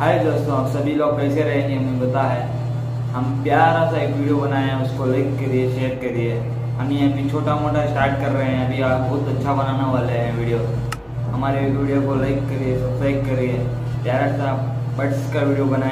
हाय दोस्तों आप सभी लोग कैसे रहेंगे हमें पता है हम प्यारा सा एक वीडियो बनाए हैं, उसको लाइक करिए शेयर करिए। हम ये अभी छोटा मोटा स्टार्ट कर रहे हैं, अभी आप बहुत अच्छा बनाने वाले हैं वीडियो। हमारे वीडियो को लाइक करिए सब्सक्राइब करिए। प्यारा सा बर्ड्स का वीडियो बनाए।